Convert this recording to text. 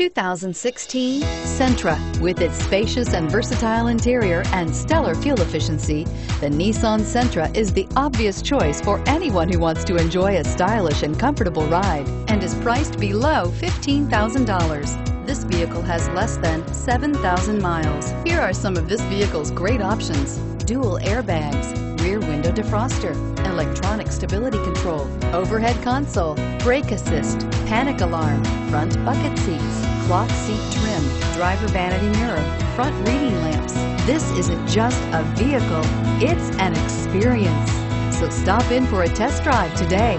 2016 Sentra. With its spacious and versatile interior and stellar fuel efficiency, the Nissan Sentra is the obvious choice for anyone who wants to enjoy a stylish and comfortable ride and is priced below $15,000. This vehicle has less than 7,000 miles. Here are some of this vehicle's great options. Dual airbags, rear window defroster, electronic stability control, overhead console, brake assist, panic alarm, front bucket seats, cloth seat trim, driver vanity mirror, front reading lamps. This isn't just a vehicle, it's an experience. So stop in for a test drive today.